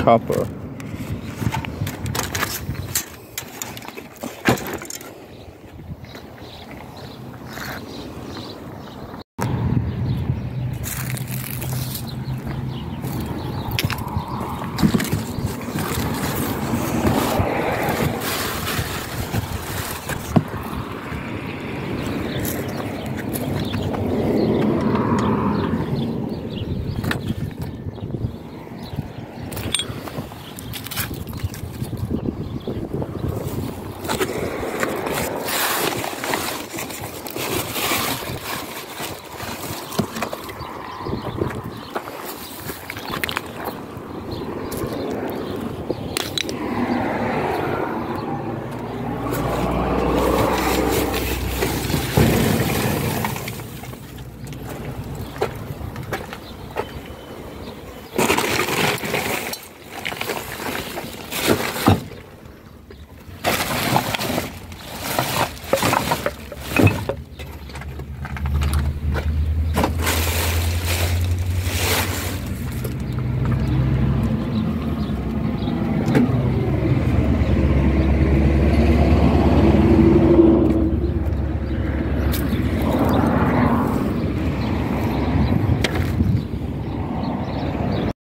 copper.